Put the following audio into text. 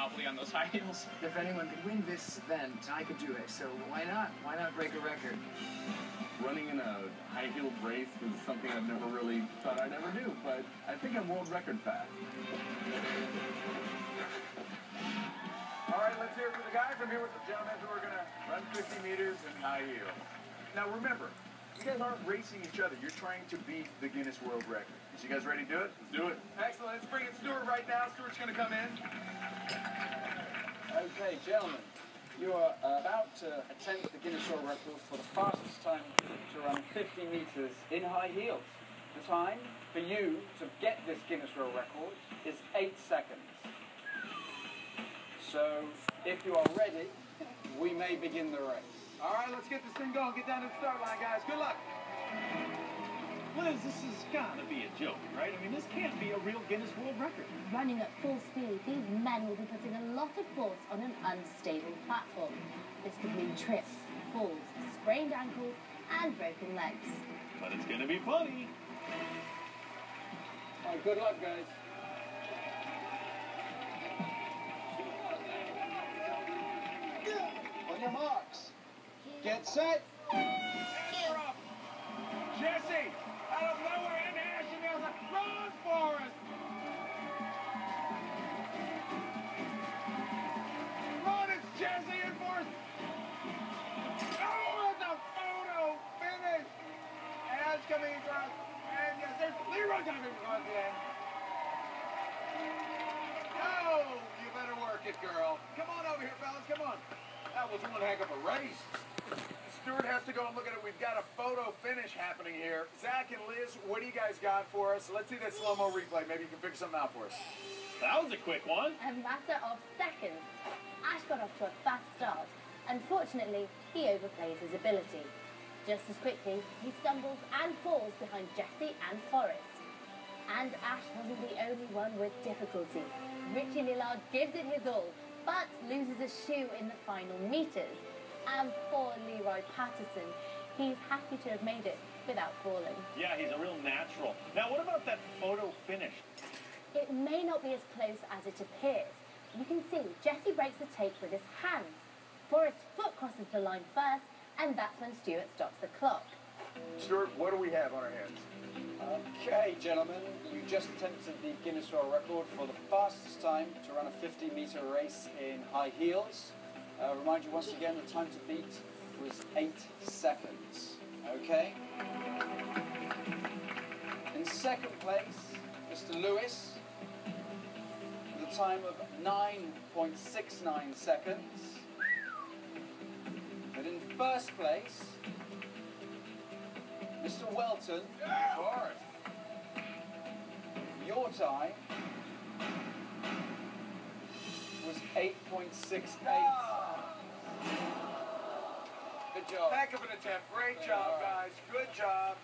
wobbly on those high heels. If anyone could win this event, I could do it. So why not? Why not break a record? Running in a high-heeled race is something I've never really thought I'd ever do, but I think I'm world record fast. All right, let's hear it for the guys. I'm here with the gentlemen who are going to run 50 meters in high heels. Now, remember, you guys aren't racing each other. You're trying to beat the Guinness World Record. So you guys ready to do it? Let's do it. Excellent. Let's bring in Stuart right now. Stuart's going to come in. Okay, gentlemen, you are about to attempt the Guinness World Record for the fastest time to run 50 meters in high heels. The time for you to get this Guinness World Record is 8 seconds. So, if you are ready, we may begin the race. All right, let's get this thing going. Get down to the start line, guys. Good luck. Liz, this has got to be a joke, right? I mean, this can't be a real Guinness World Record. Running at full speed, these men will be putting a lot of force on an unstable platform. This could mean trips, falls, sprained ankles, and broken legs. But it's going to be funny. All right, good luck, guys. On your marks. Get set. Jesse, out of nowhere, in Ashton yells, run, Forrest! Run, it's Jesse and Forrest! Oh, it's a photo finish! And it's coming across. And yes, there's Leroy coming across the end. Oh, you better work it, girl. Come on over here, fellas, come on. That was one heck of a race. Stuart has to go and look at it. We've got a photo finish happening here. Zach and Liz, what do you guys got for us? Let's see that slow-mo replay. Maybe you can figure something out for us. That was a quick one. A matter of seconds. Ash got off to a fast start. Unfortunately, he overplays his ability. Just as quickly, he stumbles and falls behind Jesse and Forrest. And Ash wasn't the only one with difficulty. Richie Lillard gives it his all, but loses a shoe in the final meters. And poor Leroy Patterson, he's happy to have made it without falling. Yeah, he's a real natural. Now, what about that photo finish? It may not be as close as it appears. You can see Jesse breaks the tape with his hands. Forrest's foot crosses the line first, and that's when Stuart stops the clock. Stuart, what do we have on our hands? Okay, gentlemen, you just attempted the Guinness World Record for the fastest time to run a 50 meter race in high heels. Uh, remind you once again the time to beat was 8 seconds. Okay? In second place, Mr. Lewis, with a time of 9.69 seconds. But in first place, Mr. Welton, Forrest. your time was 8.68. Job. Heck of an attempt. Great job, guys. Good job.